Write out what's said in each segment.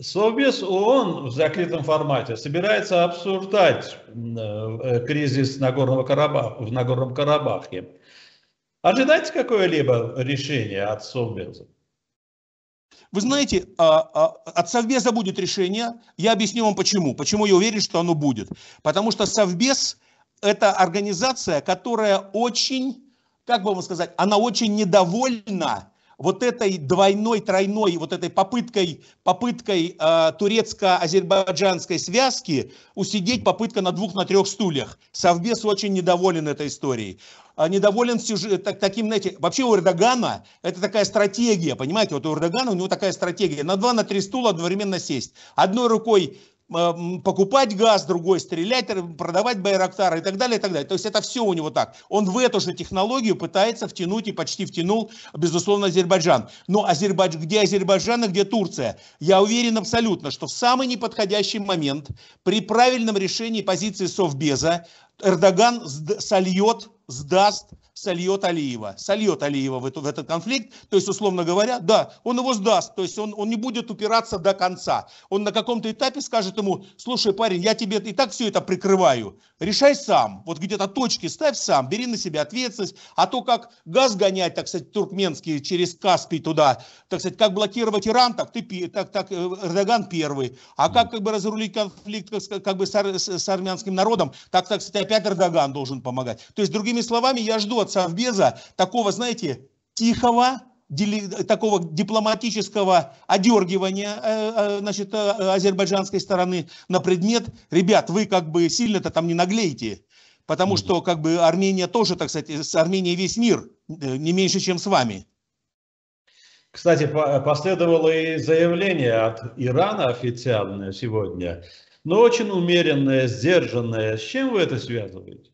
Совбез ООН в закрытом формате собирается обсуждать э, кризис Нагорного Карабаха, в Нагорном Карабахе. Ожидайте какое-либо решение от Совбеза? Вы знаете, а, а, от Совбеза будет решение. Я объясню вам почему. Почему я уверен, что оно будет. Потому что Совбез – это организация, которая очень, как бы вам сказать, она очень недовольна вот этой двойной, тройной, вот этой попыткой, попыткой э, турецко-азербайджанской связки усидеть попытка на двух, на трех стульях. Совбез очень недоволен этой историей. А, недоволен сюжет, так, таким, знаете, вообще у Эрдогана это такая стратегия, понимаете, вот у Эрдогана у него такая стратегия, на два, на три стула одновременно сесть. Одной рукой покупать газ, другой стрелять, продавать Байрактар и так далее, и так далее. То есть это все у него так. Он в эту же технологию пытается втянуть и почти втянул, безусловно, Азербайджан. Но Азербайдж... где Азербайджан и где Турция? Я уверен абсолютно, что в самый неподходящий момент при правильном решении позиции Совбеза Эрдоган сольет, сдаст сольет Алиева. Сольет Алиева в, эту, в этот конфликт. То есть, условно говоря, да, он его сдаст. То есть, он, он не будет упираться до конца. Он на каком-то этапе скажет ему, слушай, парень, я тебе и так все это прикрываю. Решай сам. Вот где-то точки ставь сам, бери на себя ответственность. А то, как газ гонять, так сказать, туркменский через Каспий туда, так сказать, как блокировать Иран, так, ты, так, так э, Эрдоган первый. А как, как бы разрулить конфликт как бы с, с, с армянским народом, так, так сказать, опять Эрдоган должен помогать. То есть, другими словами, я жду от Совбеза такого, знаете, тихого, такого дипломатического одергивания э, э, значит, э, азербайджанской стороны на предмет, ребят, вы как бы сильно-то там не наглейте, потому что как бы Армения тоже, так сказать, с Арменией весь мир не меньше, чем с вами. Кстати, последовало и заявление от Ирана официальное сегодня, но очень умеренное, сдержанное. С чем вы это связываете?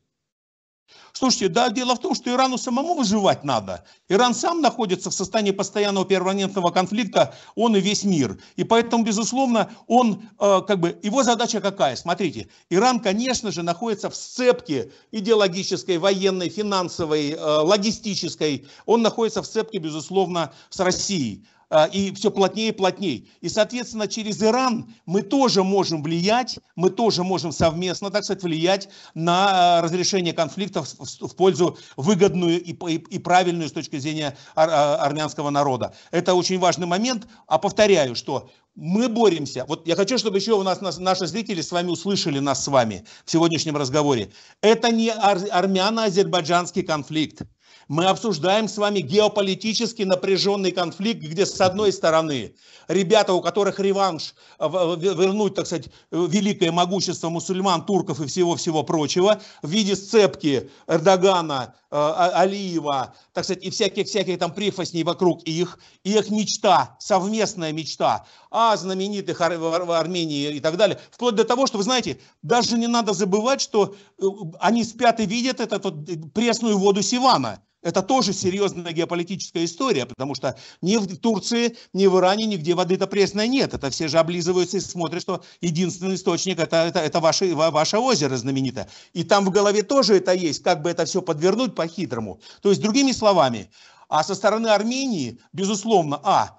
Слушайте, да, дело в том, что Ирану самому выживать надо. Иран сам находится в состоянии постоянного перманентного конфликта, он и весь мир. И поэтому, безусловно, он, э, как бы, его задача какая? Смотрите, Иран, конечно же, находится в сцепке идеологической, военной, финансовой, э, логистической. Он находится в сцепке, безусловно, с Россией. А, и все плотнее и плотнее. И, соответственно, через Иран мы тоже можем влиять, мы тоже можем совместно, так сказать, влиять на разрешение конфликтов в пользу выгодную и, и, и правильную с точки зрения ар, а, армянского народа. Это очень важный момент. А повторяю, что мы боремся. Вот я хочу, чтобы еще у нас наши зрители с вами услышали нас с вами в сегодняшнем разговоре. Это не ар, армяно-азербайджанский конфликт. Мы обсуждаем с вами геополитически напряженный конфликт, где с одной стороны ребята, у которых реванш э, вернуть, так сказать, великое могущество мусульман, турков и всего-всего прочего в виде сцепки Эрдогана, Алиева, так сказать, и всяких-всяких там прихвостней вокруг их, и их мечта, совместная мечта о знаменитых в Армении и так далее, вплоть до того, что, вы знаете, даже не надо забывать, что э, они спят и видят эту пресную воду Сивана. Это тоже серьезная геополитическая история, потому что ни в Турции, ни в Иране, нигде воды-то пресной нет. Это все же облизываются и смотрят, что единственный источник это, это, это ваше, ваше озеро знаменитое. И там в голове тоже это есть, как бы это все подвернуть по-хитрому. То есть, другими словами, а со стороны Армении, безусловно, а,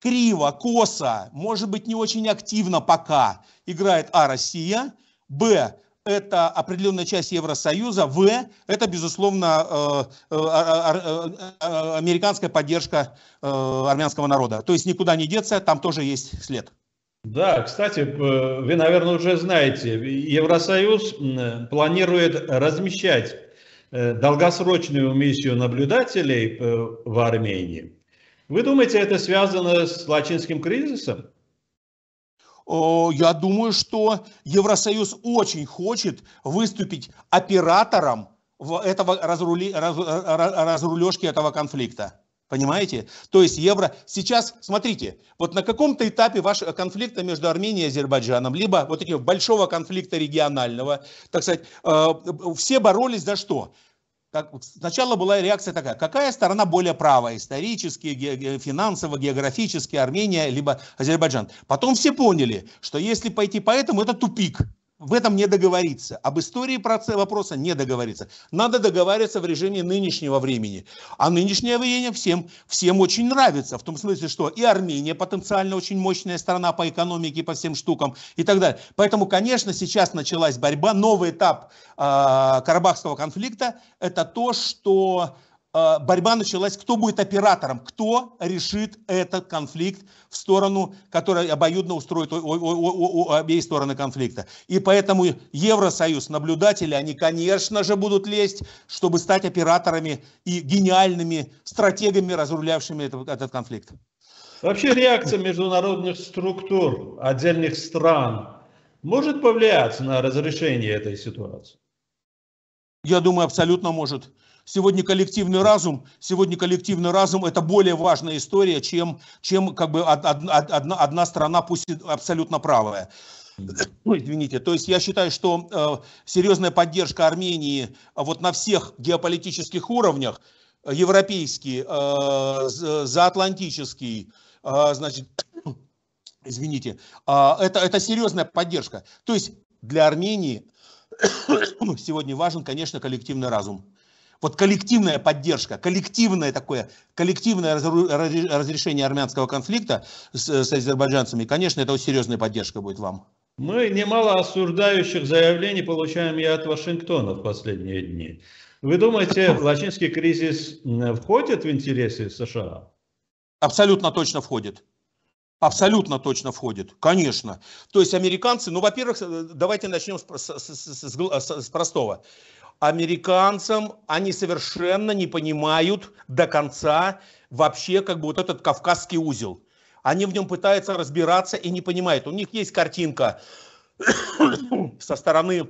криво, косо, может быть, не очень активно пока играет А, Россия, Б, это определенная часть Евросоюза, В – это, безусловно, э, э, э, американская поддержка армянского народа. То есть никуда не деться, там тоже есть след. Да, кстати, вы, наверное, уже знаете, Евросоюз планирует размещать долгосрочную миссию наблюдателей в Армении. Вы думаете, это связано с латинским кризисом? я думаю, что Евросоюз очень хочет выступить оператором этого разрули, раз, разрулежки этого конфликта. Понимаете? То есть евро... Сейчас, смотрите, вот на каком-то этапе вашего конфликта между Арменией и Азербайджаном, либо вот такого большого конфликта регионального, так сказать, э, все боролись за что? как, сначала была реакция такая, какая сторона более правая, исторически, ге, финансово, географически, Армения, либо Азербайджан. Потом все поняли, что если пойти по этому, это тупик. В этом не договориться. Об истории вопроса не договориться. Надо договариваться в режиме нынешнего времени. А нынешнее время всем, всем очень нравится. В том смысле, что и Армения потенциально очень мощная страна по экономике, по всем штукам и так далее. Поэтому, конечно, сейчас началась борьба. Новый этап э, Карабахского конфликта – это то, что борьба началась, кто будет оператором, кто решит этот конфликт в сторону, которая обоюдно устроит обе стороны конфликта. И поэтому Евросоюз, наблюдатели, они, конечно же, будут лезть, чтобы стать операторами и гениальными стратегами, разрулявшими этот, этот конфликт. Вообще реакция международных структур отдельных стран может повлиять на разрешение этой ситуации? Я думаю, абсолютно может. Сегодня коллективный разум, сегодня коллективный разум это более важная история, чем, чем как бы одна, одна, страна, пусть абсолютно правая. Ну, извините, то есть я считаю, что э, серьезная поддержка Армении вот на всех геополитических уровнях, европейский, э, заатлантический, э, значит, извините, э, это, это серьезная поддержка. То есть для Армении сегодня важен, конечно, коллективный разум. Вот коллективная поддержка, коллективное такое, коллективное разрешение армянского конфликта с, с азербайджанцами, конечно, это серьезная поддержка будет вам. Мы немало осуждающих заявлений получаем и от Вашингтона в последние дни. Вы думаете, лачинский кризис входит в интересы США? Абсолютно точно входит. Абсолютно точно входит, конечно. То есть американцы, ну, во-первых, давайте начнем с, с, с, с, с простого американцам они совершенно не понимают до конца вообще как бы вот этот кавказский узел. Они в нем пытаются разбираться и не понимают. У них есть картинка со стороны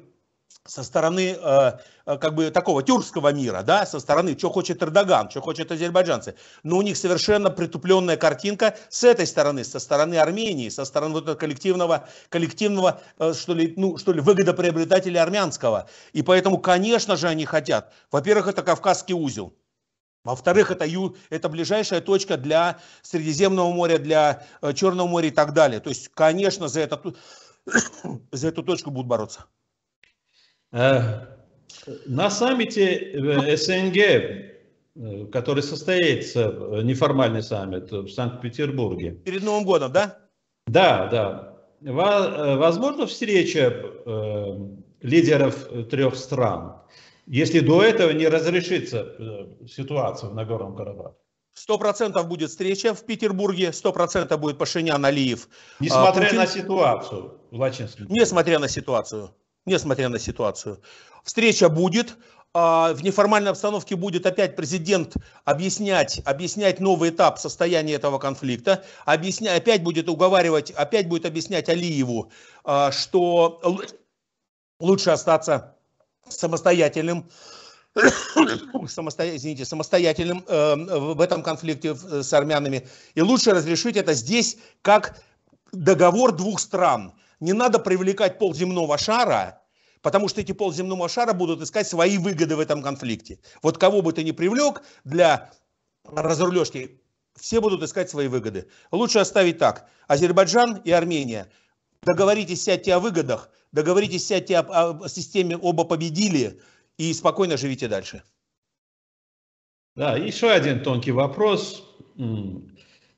со стороны э, э, как бы такого тюркского мира, да, со стороны, что хочет Эрдоган, что хочет азербайджанцы. Но у них совершенно притупленная картинка с этой стороны, со стороны Армении, со стороны вот этого коллективного, коллективного э, что ли, ну, что ли, выгодоприобретателя армянского. И поэтому, конечно же, они хотят. Во-первых, это Кавказский узел. Во-вторых, это, ю, это ближайшая точка для Средиземного моря, для э, Черного моря и так далее. То есть, конечно, за, это, за эту точку будут бороться. Э, на саммите э, СНГ, э, который состоится, неформальный саммит в Санкт-Петербурге. Перед Новым годом, да? Да, да. Возможно встреча лидеров трех стран, если до этого не разрешится ситуация в Нагорном Карабахе? Сто процентов будет встреча в Петербурге, сто процентов будет Пашинян, Алиев. Несмотря Путин... на ситуацию в Лачинском. Несмотря на ситуацию несмотря на ситуацию. Встреча будет, а, в неформальной обстановке будет опять президент объяснять, объяснять новый этап состояния этого конфликта, объясня, опять будет уговаривать, опять будет объяснять Алиеву, а, что лучше остаться самостоятельным, самосто... извините, самостоятельным э, в этом конфликте с армянами. И лучше разрешить это здесь как договор двух стран – не надо привлекать полземного шара, потому что эти полземного шара будут искать свои выгоды в этом конфликте. Вот кого бы ты ни привлек для разрулежки, все будут искать свои выгоды. Лучше оставить так. Азербайджан и Армения. Договоритесь, сядьте о выгодах, договоритесь, сядьте о, о системе, оба победили и спокойно живите дальше. Да, еще один тонкий вопрос.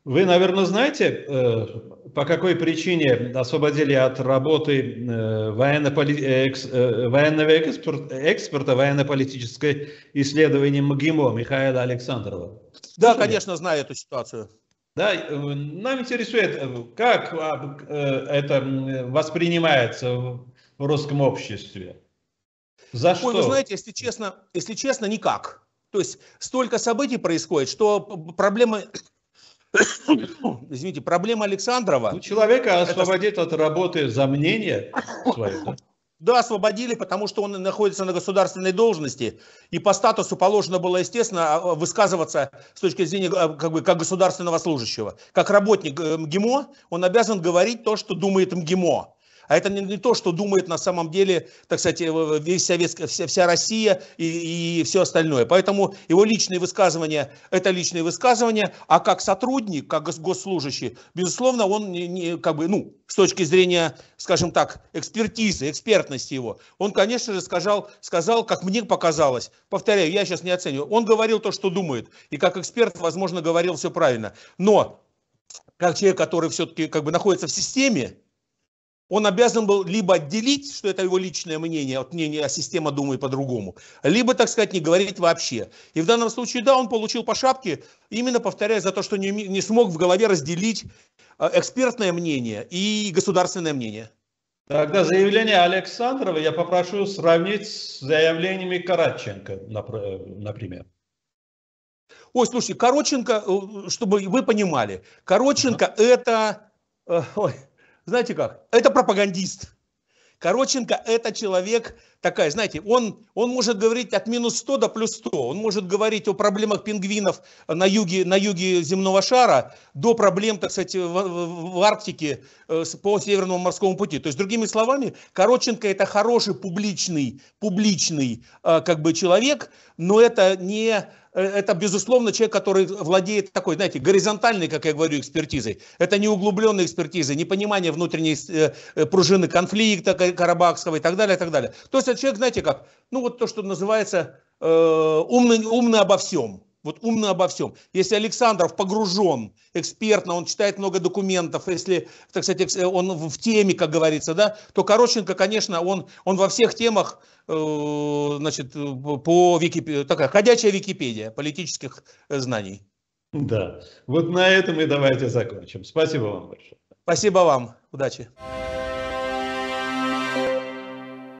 Вы, наверное, знаете, э, по какой причине освободили от работы э, э, военного экспорта военно-политическое исследование МГИМО Михаила Александрова? Да, конечно, знаю эту ситуацию. Да, нам интересует, как это воспринимается в русском обществе. За Ой, что? вы знаете, если честно, если честно, никак. То есть столько событий происходит, что проблемы извините, проблема Александрова... Ну, человека освободит это... от работы за мнение свое, да? Да, освободили, потому что он находится на государственной должности, и по статусу положено было, естественно, а, высказываться с точки зрения а, как, бы, как государственного служащего. Как работник э, МГИМО, он обязан говорить то, что думает МГИМО. А это не, не то, что думает на самом деле, так сказать, весь советская, вся, вся Россия и, и все остальное. Поэтому его личные высказывания – это личные высказывания, а как сотрудник, как госслужащий, безусловно, он не, не, как бы, ну, с точки зрения, скажем так, экспертизы, экспертности его, он, конечно же, сказал, сказал, как мне показалось, повторяю, я сейчас не оцениваю, он говорил то, что думает, и как эксперт, возможно, говорил все правильно. Но как человек, который все-таки как бы находится в системе, он обязан был либо отделить, что это его личное мнение, от мнения, а система думает по-другому, либо, так сказать, не говорить вообще. И в данном случае, да, он получил по шапке, именно повторяя за то, что не, не смог в голове разделить э, экспертное мнение и государственное мнение. Тогда заявление Александрова я попрошу сравнить с заявлениями Караченко, например. Ой, слушайте, Короченко, э, чтобы вы понимали, Короченко это, э, ой, знаете как, это пропагандист. Короченко это человек такая, знаете, он, он может говорить от минус 100 до плюс 100. Он может говорить о проблемах пингвинов на юге, на юге земного шара до проблем, так сказать, в, в, в Арктике э, по Северному морскому пути. То есть, другими словами, Короченко это хороший публичный, публичный как бы человек, но это не Э, это, безусловно, человек, который владеет такой, знаете, горизонтальной, как я говорю, экспертизой. Это не углубленная экспертиза, не понимание внутренней э, э, пружины конфликта Карабахского и так далее, и так далее. То есть это человек, знаете, как, ну вот то, что называется э, умный, умный обо всем. Вот умный обо всем. Если Александров погружен экспертно, он читает много документов, если, так сказать, он в теме, как говорится, да, то Короченко, конечно, он, он во всех темах, э, значит, по Википедии, такая ходячая Википедия политических знаний. Да, вот на этом и давайте закончим. Спасибо вам большое. Спасибо вам. Удачи.